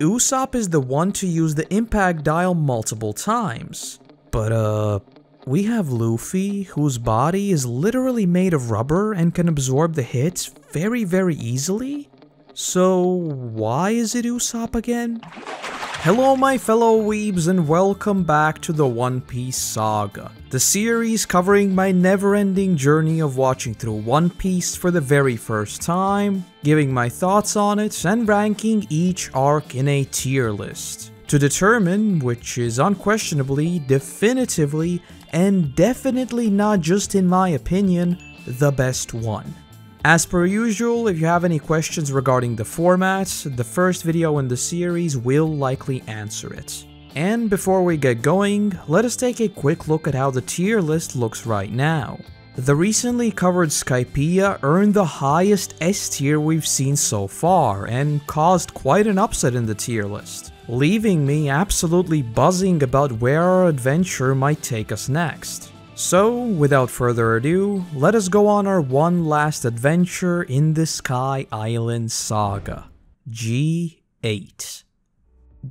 Usopp is the one to use the impact dial multiple times. But uh, we have Luffy, whose body is literally made of rubber and can absorb the hits very very easily? So why is it Usopp again? Hello my fellow weebs and welcome back to the One Piece Saga, the series covering my never-ending journey of watching through One Piece for the very first time, giving my thoughts on it and ranking each arc in a tier list, to determine which is unquestionably, definitively, and definitely not just in my opinion, the best one. As per usual, if you have any questions regarding the format, the first video in the series will likely answer it. And before we get going, let us take a quick look at how the tier list looks right now. The recently covered Skypiea earned the highest S tier we've seen so far and caused quite an upset in the tier list, leaving me absolutely buzzing about where our adventure might take us next. So, without further ado, let us go on our one last adventure in the Sky Island Saga. G8.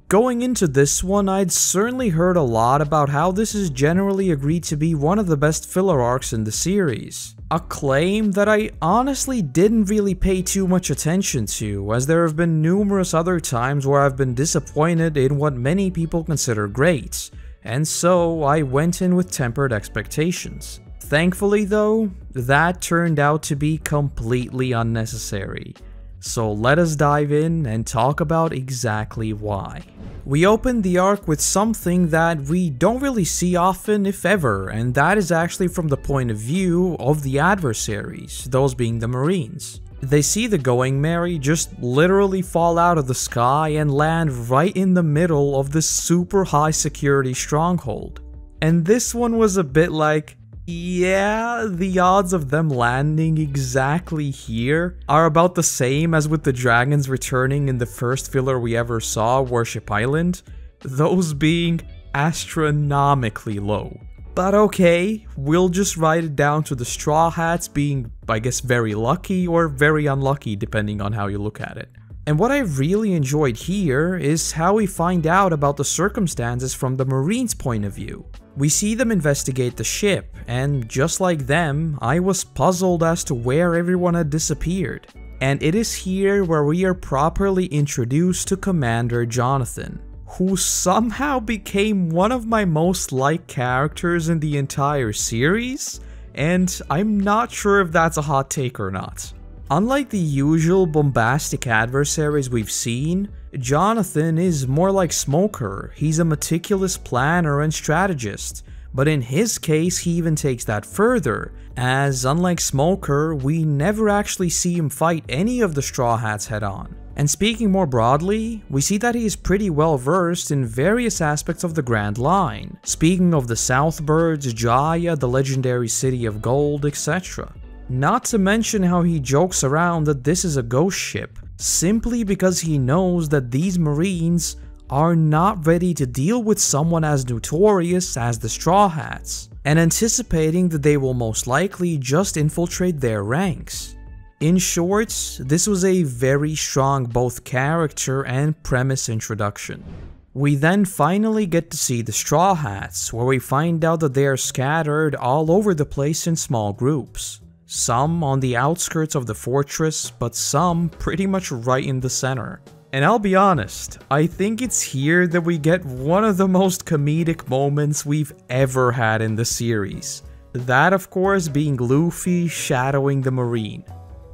Going into this one, I'd certainly heard a lot about how this is generally agreed to be one of the best filler arcs in the series. A claim that I honestly didn't really pay too much attention to, as there have been numerous other times where I've been disappointed in what many people consider great, and so I went in with tempered expectations. Thankfully though, that turned out to be completely unnecessary. So let us dive in and talk about exactly why. We open the arc with something that we don't really see often if ever, and that is actually from the point of view of the adversaries, those being the marines. They see the Going Merry just literally fall out of the sky and land right in the middle of this super high security stronghold. And this one was a bit like, yeah, the odds of them landing exactly here are about the same as with the dragons returning in the first filler we ever saw, Warship Island, those being astronomically low. But okay, we'll just write it down to the Straw Hats being, I guess, very lucky or very unlucky depending on how you look at it. And what I really enjoyed here is how we find out about the circumstances from the Marines' point of view. We see them investigate the ship, and just like them, I was puzzled as to where everyone had disappeared. And it is here where we are properly introduced to Commander Jonathan, who somehow became one of my most liked characters in the entire series, and I'm not sure if that's a hot take or not. Unlike the usual bombastic adversaries we've seen, Jonathan is more like Smoker, he's a meticulous planner and strategist, but in his case he even takes that further, as unlike Smoker, we never actually see him fight any of the Straw Hats head on. And speaking more broadly, we see that he is pretty well versed in various aspects of the Grand Line, speaking of the Southbirds, Jaya, the legendary City of Gold, etc. Not to mention how he jokes around that this is a ghost ship, simply because he knows that these marines are not ready to deal with someone as notorious as the Straw Hats, and anticipating that they will most likely just infiltrate their ranks. In short, this was a very strong both character and premise introduction. We then finally get to see the Straw Hats, where we find out that they are scattered all over the place in small groups some on the outskirts of the fortress, but some pretty much right in the center. And I'll be honest, I think it's here that we get one of the most comedic moments we've ever had in the series. That of course being Luffy shadowing the marine.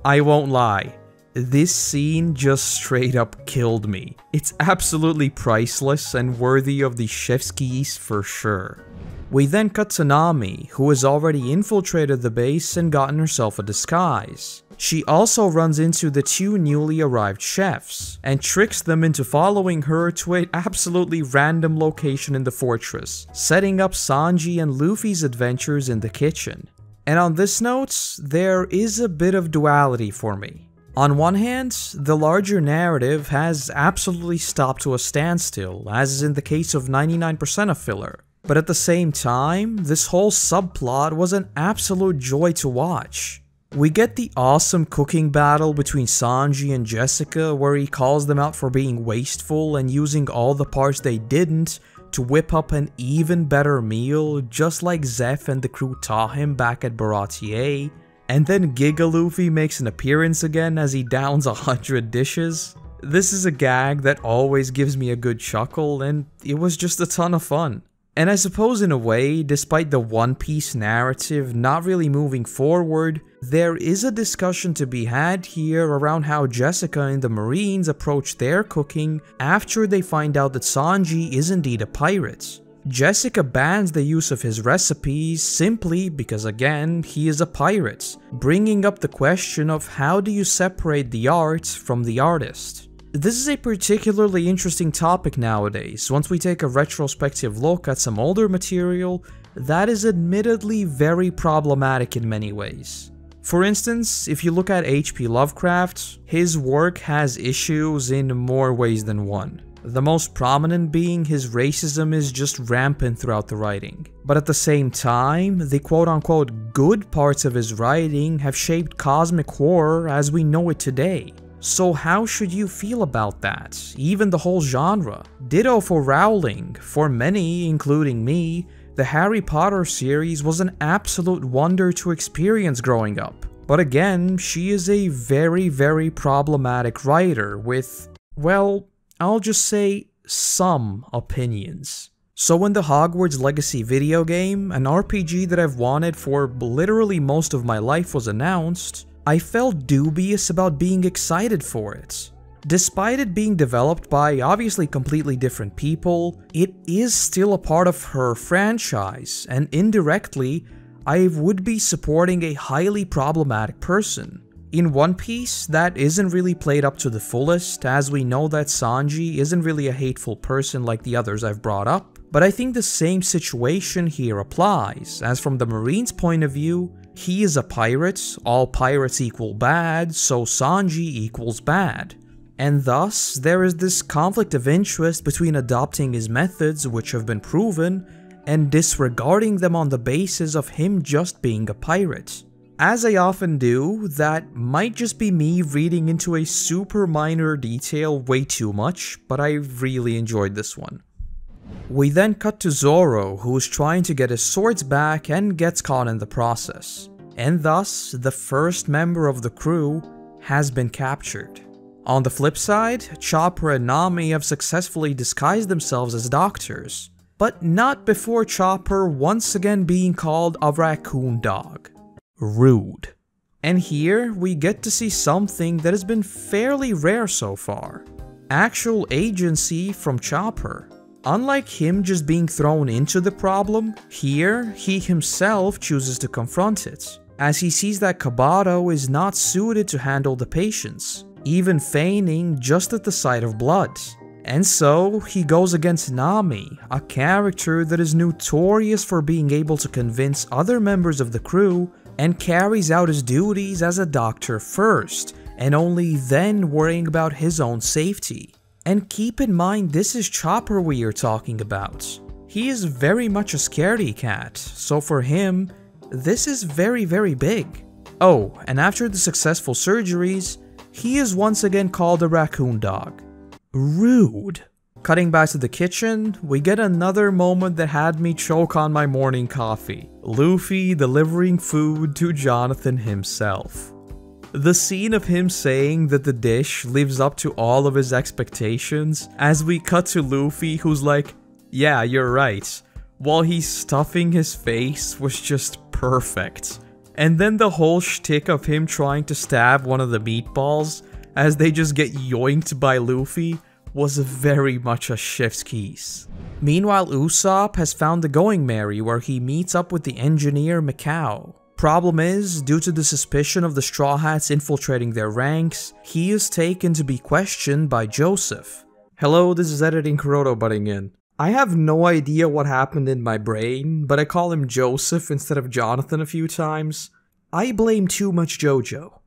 I won't lie, this scene just straight up killed me. It's absolutely priceless and worthy of the chef's keys for sure. We then cut to Nami, who has already infiltrated the base and gotten herself a disguise. She also runs into the two newly arrived chefs, and tricks them into following her to an absolutely random location in the fortress, setting up Sanji and Luffy's adventures in the kitchen. And on this note, there is a bit of duality for me. On one hand, the larger narrative has absolutely stopped to a standstill, as is in the case of 99% of filler. But at the same time, this whole subplot was an absolute joy to watch. We get the awesome cooking battle between Sanji and Jessica where he calls them out for being wasteful and using all the parts they didn't to whip up an even better meal just like Zeff and the crew taught him back at Baratie. And then Giga Luffy makes an appearance again as he downs a hundred dishes. This is a gag that always gives me a good chuckle and it was just a ton of fun. And I suppose in a way, despite the One Piece narrative not really moving forward, there is a discussion to be had here around how Jessica and the Marines approach their cooking after they find out that Sanji is indeed a pirate. Jessica bans the use of his recipes simply because again, he is a pirate, bringing up the question of how do you separate the art from the artist. This is a particularly interesting topic nowadays, once we take a retrospective look at some older material that is admittedly very problematic in many ways. For instance, if you look at H.P. Lovecraft, his work has issues in more ways than one. The most prominent being his racism is just rampant throughout the writing. But at the same time, the quote unquote good parts of his writing have shaped cosmic horror as we know it today. So how should you feel about that? Even the whole genre. Ditto for Rowling. For many, including me, the Harry Potter series was an absolute wonder to experience growing up. But again, she is a very, very problematic writer with, well, I'll just say some opinions. So when the Hogwarts Legacy video game, an RPG that I've wanted for literally most of my life was announced, I felt dubious about being excited for it. Despite it being developed by obviously completely different people, it is still a part of her franchise, and indirectly, I would be supporting a highly problematic person. In One Piece, that isn't really played up to the fullest, as we know that Sanji isn't really a hateful person like the others I've brought up, but I think the same situation here applies, as from the Marines' point of view, he is a pirate, all pirates equal bad, so Sanji equals bad. And thus, there is this conflict of interest between adopting his methods, which have been proven, and disregarding them on the basis of him just being a pirate. As I often do, that might just be me reading into a super minor detail way too much, but I really enjoyed this one. We then cut to Zoro, who is trying to get his swords back and gets caught in the process. And thus, the first member of the crew has been captured. On the flip side, Chopper and Nami have successfully disguised themselves as doctors, but not before Chopper once again being called a raccoon dog. Rude. And here, we get to see something that has been fairly rare so far. Actual agency from Chopper. Unlike him just being thrown into the problem, here he himself chooses to confront it, as he sees that Kabato is not suited to handle the patients, even feigning just at the sight of blood. And so, he goes against Nami, a character that is notorious for being able to convince other members of the crew and carries out his duties as a doctor first, and only then worrying about his own safety. And keep in mind this is Chopper we are talking about. He is very much a scaredy cat, so for him, this is very very big. Oh, and after the successful surgeries, he is once again called a raccoon dog. Rude. Cutting back to the kitchen, we get another moment that had me choke on my morning coffee. Luffy delivering food to Jonathan himself. The scene of him saying that the dish lives up to all of his expectations, as we cut to Luffy who's like, yeah, you're right, while he's stuffing his face was just perfect. And then the whole shtick of him trying to stab one of the meatballs as they just get yoinked by Luffy was very much a chef's kiss. Meanwhile, Usopp has found the Going Merry where he meets up with the engineer Mikao. Problem is, due to the suspicion of the Straw Hats infiltrating their ranks, he is taken to be questioned by Joseph. Hello, this is Editing Koroto butting in. I have no idea what happened in my brain, but I call him Joseph instead of Jonathan a few times. I blame too much JoJo.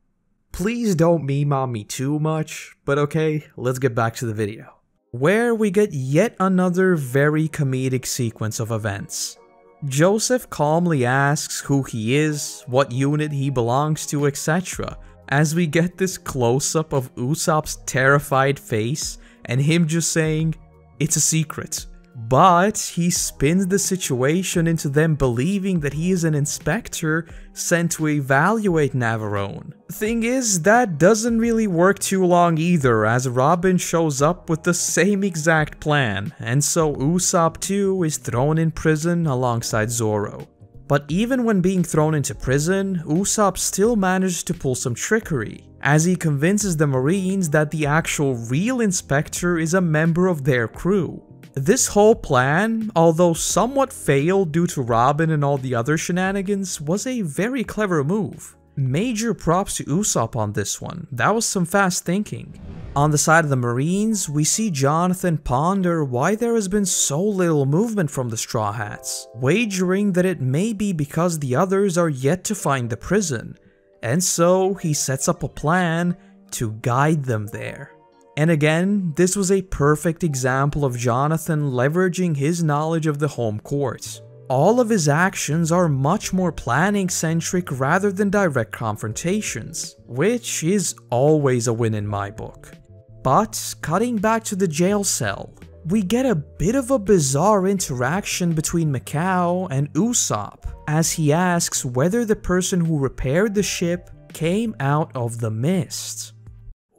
Please don't meme on me too much, but okay, let's get back to the video. Where we get yet another very comedic sequence of events. Joseph calmly asks who he is, what unit he belongs to, etc. As we get this close up of Usopp's terrified face and him just saying, It's a secret. But he spins the situation into them believing that he is an inspector sent to evaluate Navarone. Thing is, that doesn't really work too long either, as Robin shows up with the same exact plan, and so Usopp too is thrown in prison alongside Zoro. But even when being thrown into prison, Usopp still manages to pull some trickery, as he convinces the Marines that the actual real inspector is a member of their crew. This whole plan, although somewhat failed due to Robin and all the other shenanigans, was a very clever move. Major props to Usopp on this one, that was some fast thinking. On the side of the Marines, we see Jonathan ponder why there has been so little movement from the Straw Hats, wagering that it may be because the others are yet to find the prison, and so he sets up a plan to guide them there. And again, this was a perfect example of Jonathan leveraging his knowledge of the home court. All of his actions are much more planning centric rather than direct confrontations, which is always a win in my book. But cutting back to the jail cell, we get a bit of a bizarre interaction between Macau and Usopp as he asks whether the person who repaired the ship came out of the mist.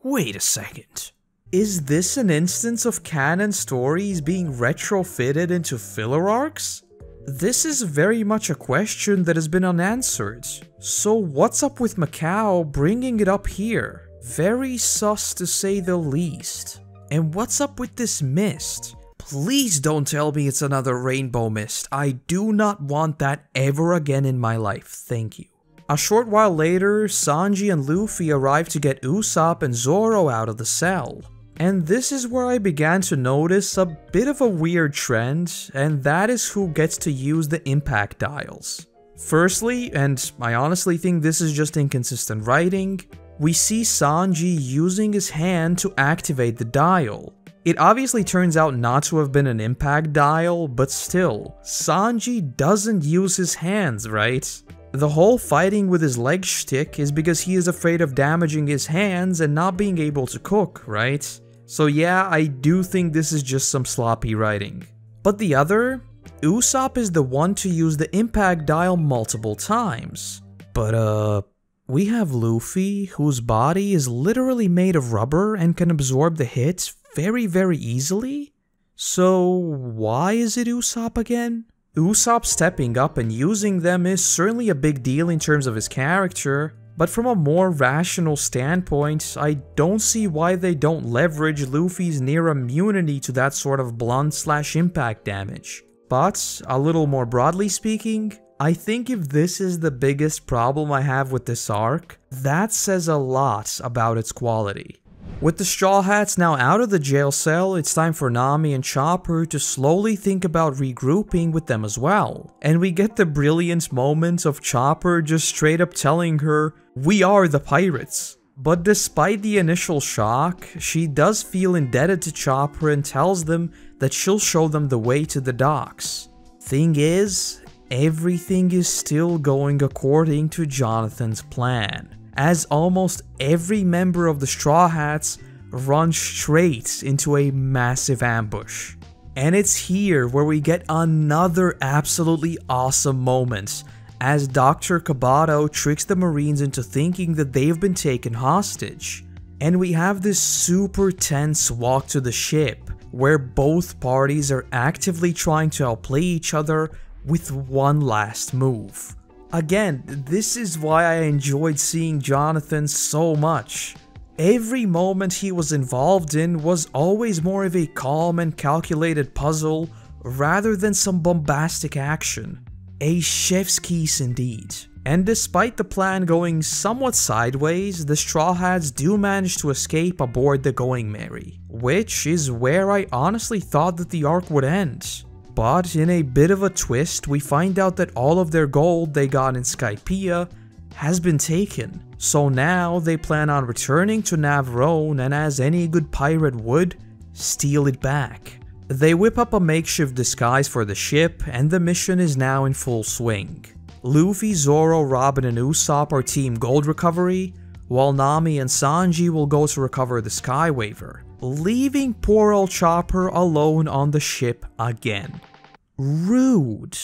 Wait a second. Is this an instance of canon stories being retrofitted into filler arcs? This is very much a question that has been unanswered. So what's up with Mikao bringing it up here? Very sus to say the least. And what's up with this mist? Please don't tell me it's another rainbow mist. I do not want that ever again in my life. Thank you. A short while later, Sanji and Luffy arrive to get Usopp and Zoro out of the cell. And this is where I began to notice a bit of a weird trend, and that is who gets to use the impact dials. Firstly, and I honestly think this is just inconsistent writing, we see Sanji using his hand to activate the dial. It obviously turns out not to have been an impact dial, but still, Sanji doesn't use his hands, right? The whole fighting with his leg shtick is because he is afraid of damaging his hands and not being able to cook, right? So yeah, I do think this is just some sloppy writing. But the other, Usopp is the one to use the impact dial multiple times. But uh, we have Luffy, whose body is literally made of rubber and can absorb the hits very very easily? So why is it Usopp again? Usopp stepping up and using them is certainly a big deal in terms of his character, but from a more rational standpoint, I don't see why they don't leverage Luffy's near immunity to that sort of blunt slash impact damage. But, a little more broadly speaking, I think if this is the biggest problem I have with this arc, that says a lot about its quality. With the Straw Hats now out of the jail cell, it's time for Nami and Chopper to slowly think about regrouping with them as well. And we get the brilliant moment of Chopper just straight up telling her, we are the pirates. But despite the initial shock, she does feel indebted to Chopper and tells them that she'll show them the way to the docks. Thing is, everything is still going according to Jonathan's plan as almost every member of the Straw Hats runs straight into a massive ambush. And it's here where we get another absolutely awesome moment as Dr. Kabato tricks the Marines into thinking that they've been taken hostage. And we have this super tense walk to the ship where both parties are actively trying to outplay each other with one last move. Again, this is why I enjoyed seeing Jonathan so much. Every moment he was involved in was always more of a calm and calculated puzzle rather than some bombastic action. A chef's kiss indeed. And despite the plan going somewhat sideways, the Straw Hats do manage to escape aboard the Going Merry, which is where I honestly thought that the arc would end. But in a bit of a twist, we find out that all of their gold they got in Skypiea has been taken. So now they plan on returning to Navarone and as any good pirate would, steal it back. They whip up a makeshift disguise for the ship, and the mission is now in full swing. Luffy, Zoro, Robin, and Usopp are Team Gold Recovery, while Nami and Sanji will go to recover the Skywaver, leaving poor old Chopper alone on the ship again. Rude.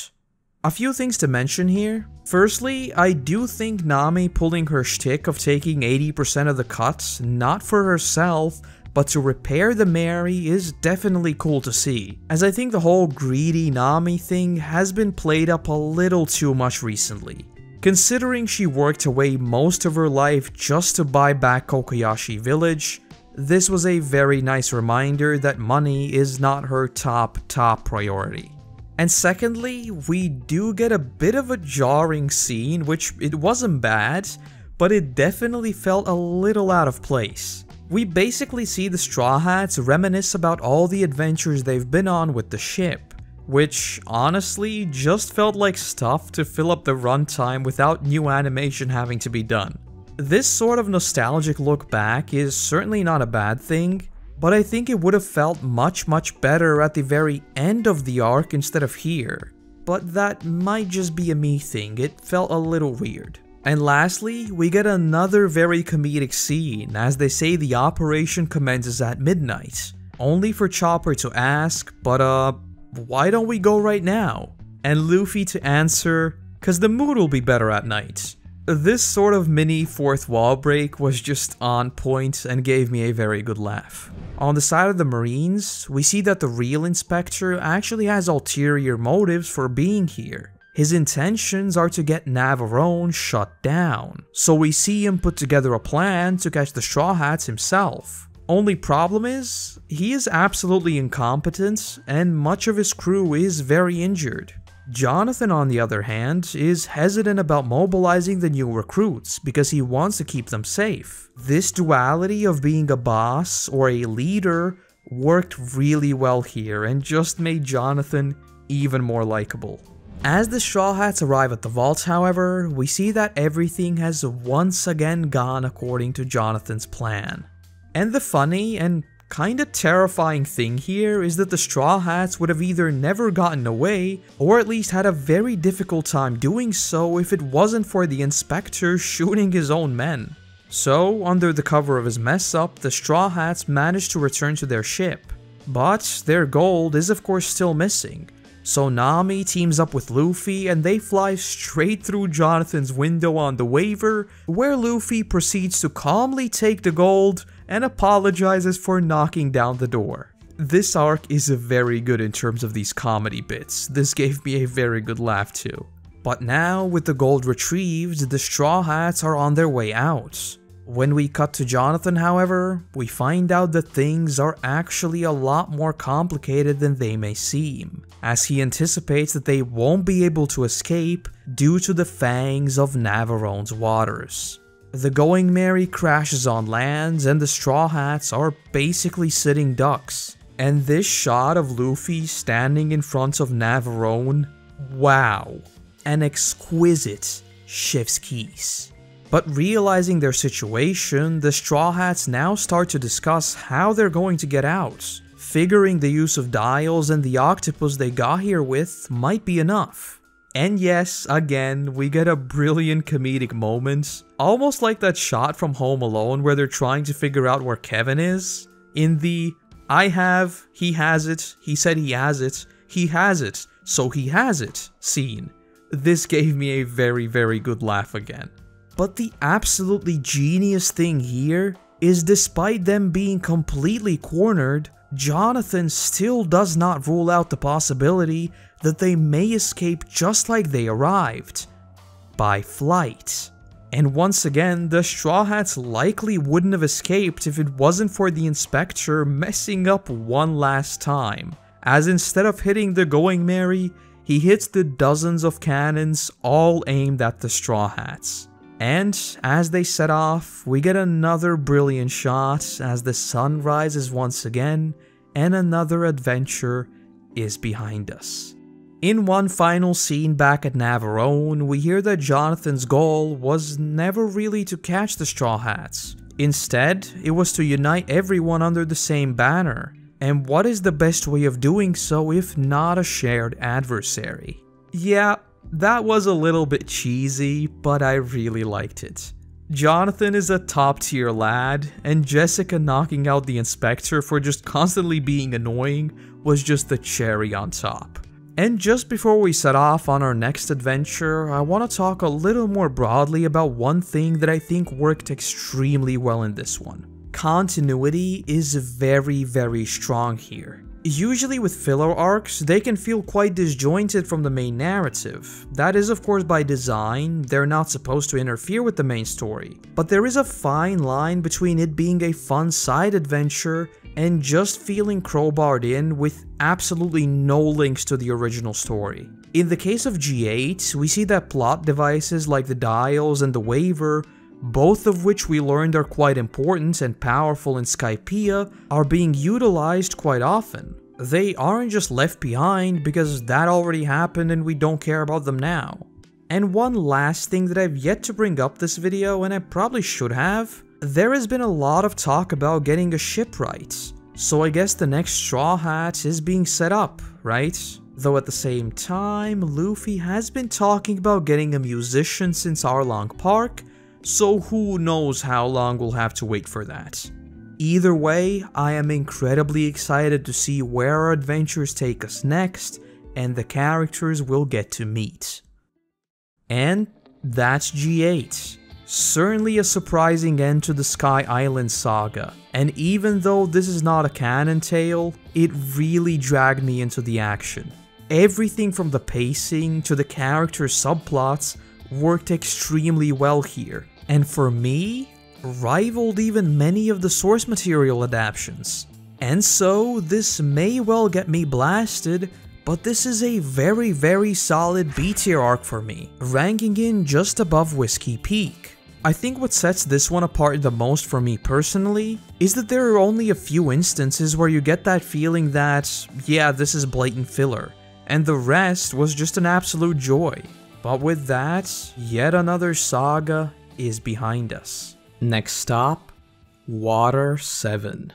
A few things to mention here. Firstly, I do think Nami pulling her shtick of taking 80% of the cuts, not for herself, but to repair the Merry is definitely cool to see, as I think the whole greedy Nami thing has been played up a little too much recently. Considering she worked away most of her life just to buy back Kokoyashi Village, this was a very nice reminder that money is not her top top priority. And secondly, we do get a bit of a jarring scene, which it wasn't bad, but it definitely felt a little out of place. We basically see the Straw Hats reminisce about all the adventures they've been on with the ship, which honestly just felt like stuff to fill up the runtime without new animation having to be done. This sort of nostalgic look back is certainly not a bad thing, but I think it would have felt much much better at the very end of the arc instead of here. But that might just be a me thing, it felt a little weird. And lastly, we get another very comedic scene as they say the operation commences at midnight, only for Chopper to ask, but uh, why don't we go right now? And Luffy to answer, cause the mood will be better at night. This sort of mini fourth wall break was just on point and gave me a very good laugh. On the side of the Marines, we see that the real Inspector actually has ulterior motives for being here. His intentions are to get Navarone shut down, so we see him put together a plan to catch the Straw Hats himself. Only problem is, he is absolutely incompetent and much of his crew is very injured. Jonathan, on the other hand, is hesitant about mobilizing the new recruits because he wants to keep them safe. This duality of being a boss or a leader worked really well here and just made Jonathan even more likable. As the Straw Hats arrive at the vault, however, we see that everything has once again gone according to Jonathan's plan. And the funny and kinda terrifying thing here is that the Straw Hats would have either never gotten away, or at least had a very difficult time doing so if it wasn't for the Inspector shooting his own men. So, under the cover of his mess up, the Straw Hats managed to return to their ship. But their gold is of course still missing, so Nami teams up with Luffy and they fly straight through Jonathan's window on the Waver, where Luffy proceeds to calmly take the gold and apologizes for knocking down the door. This arc is very good in terms of these comedy bits, this gave me a very good laugh too. But now, with the gold retrieved, the Straw Hats are on their way out. When we cut to Jonathan, however, we find out that things are actually a lot more complicated than they may seem, as he anticipates that they won't be able to escape due to the fangs of Navarone's waters. The Going Merry crashes on land and the Straw Hats are basically sitting ducks. And this shot of Luffy standing in front of Navarone, wow, an exquisite chef's kiss. But realizing their situation, the Straw Hats now start to discuss how they're going to get out. Figuring the use of dials and the octopus they got here with might be enough. And yes, again, we get a brilliant comedic moment, almost like that shot from Home Alone where they're trying to figure out where Kevin is. In the I have, he has it, he said he has it, he has it, so he has it scene. This gave me a very, very good laugh again. But the absolutely genius thing here is despite them being completely cornered, Jonathan still does not rule out the possibility that they may escape just like they arrived, by flight. And once again, the Straw Hats likely wouldn't have escaped if it wasn't for the Inspector messing up one last time, as instead of hitting the Going Merry, he hits the dozens of cannons all aimed at the Straw Hats. And as they set off, we get another brilliant shot as the sun rises once again and another adventure is behind us. In one final scene back at Navarone, we hear that Jonathan's goal was never really to catch the Straw Hats. Instead, it was to unite everyone under the same banner, And what is the best way of doing so if not a shared adversary? Yeah, that was a little bit cheesy, but I really liked it. Jonathan is a top tier lad, and Jessica knocking out the inspector for just constantly being annoying was just the cherry on top. And just before we set off on our next adventure, I want to talk a little more broadly about one thing that I think worked extremely well in this one. Continuity is very, very strong here. Usually with filler arcs, they can feel quite disjointed from the main narrative. That is of course by design, they're not supposed to interfere with the main story. But there is a fine line between it being a fun side adventure and just feeling crowbarred in with absolutely no links to the original story. In the case of G8, we see that plot devices like the dials and the waiver both of which we learned are quite important and powerful in Skypiea, are being utilized quite often. They aren't just left behind because that already happened and we don't care about them now. And one last thing that I've yet to bring up this video and I probably should have, there has been a lot of talk about getting a ship right. So I guess the next Straw Hat is being set up, right? Though at the same time, Luffy has been talking about getting a musician since Arlong Park, so who knows how long we'll have to wait for that. Either way, I am incredibly excited to see where our adventures take us next, and the characters we'll get to meet. And that's G8. Certainly a surprising end to the Sky Island saga, and even though this is not a canon tale, it really dragged me into the action. Everything from the pacing to the character subplots worked extremely well here, and for me, rivaled even many of the source material adaptations. And so, this may well get me blasted, but this is a very very solid B tier arc for me, ranking in just above Whiskey Peak. I think what sets this one apart the most for me personally is that there are only a few instances where you get that feeling that, yeah, this is blatant filler, and the rest was just an absolute joy. But with that, yet another saga is behind us. Next stop, Water 7.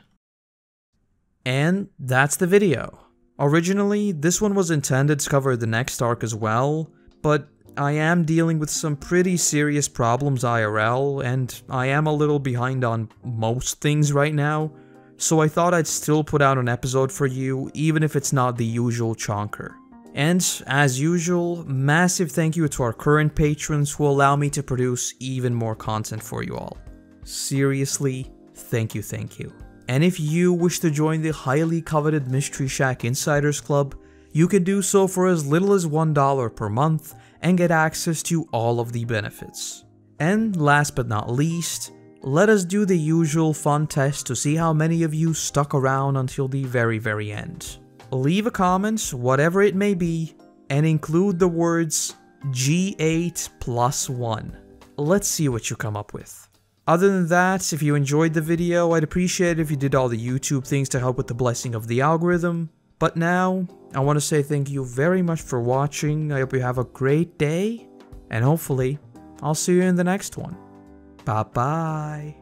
And that's the video. Originally, this one was intended to cover the next arc as well, but I am dealing with some pretty serious problems IRL, and I am a little behind on most things right now, so I thought I'd still put out an episode for you, even if it's not the usual chonker. And, as usual, massive thank you to our current patrons who allow me to produce even more content for you all. Seriously, thank you, thank you. And if you wish to join the highly coveted Mystery Shack Insiders Club, you can do so for as little as $1 per month and get access to all of the benefits. And last but not least, let us do the usual fun test to see how many of you stuck around until the very very end leave a comment, whatever it may be, and include the words G8 plus 1. Let's see what you come up with. Other than that, if you enjoyed the video, I'd appreciate if you did all the YouTube things to help with the blessing of the algorithm. But now, I want to say thank you very much for watching, I hope you have a great day, and hopefully, I'll see you in the next one. Bye bye.